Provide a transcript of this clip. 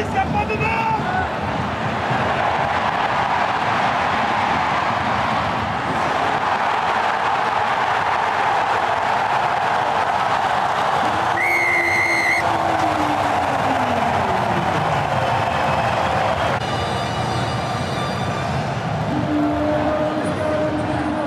Isso é Pablo